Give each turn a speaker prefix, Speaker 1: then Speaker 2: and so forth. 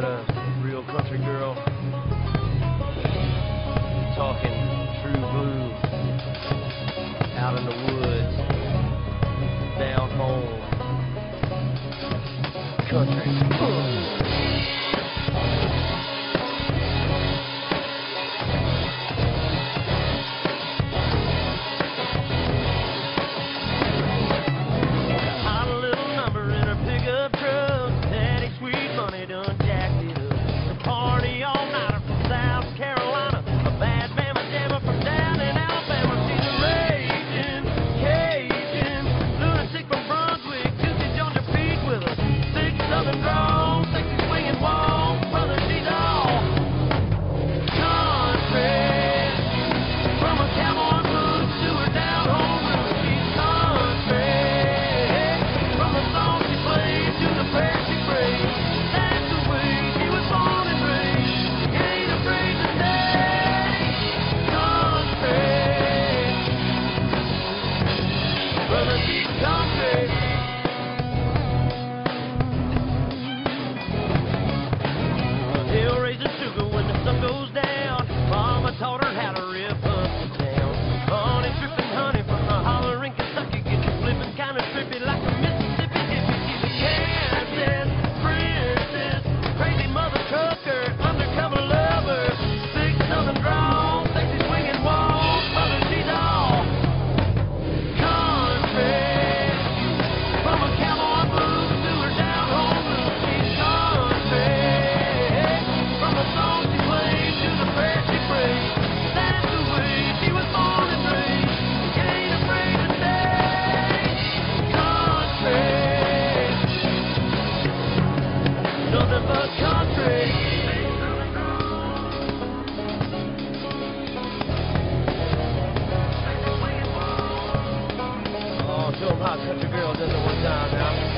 Speaker 1: about a uh, real country girl talking true blue out in the woods, down home, country. Come on, 的我想想